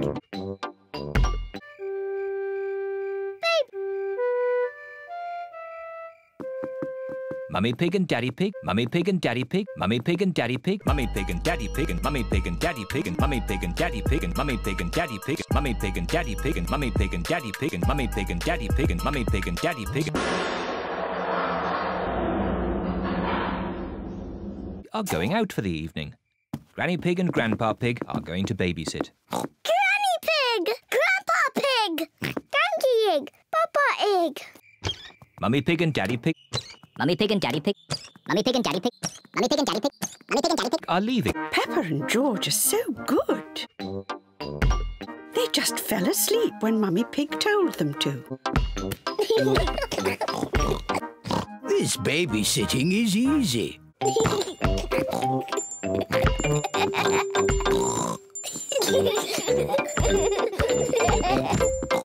Pig. Mummy Pig and Daddy Pig, Mummy Pig and Daddy Pig, Mummy Pig and Daddy Pig, Mummy Pig and Daddy Pig and Mummy Pig and Daddy Pig and Mummy Pig and Daddy Pig and Mummy Pig and Daddy Pig, Mummy Pig and Daddy Pig and Mummy Pig and Daddy Pig and Mummy Pig and Daddy Pig and Mummy Pig and Daddy Pig are going out for the evening. Granny Pig and Grandpa Pig are going to babysit. Granny Pig! Grandpa Pig! Donkey Egg! Papa Egg! Mummy Pig and Daddy Pig Mummy Pig and Daddy Pig. Mummy Pig and Daddy Pig. Mummy Pig and Daddy Pig. Mummy Pig and Daddy Pig. are leaving. Peppa and George are so good. They just fell asleep when Mummy Pig told them to. This babysitting is easy.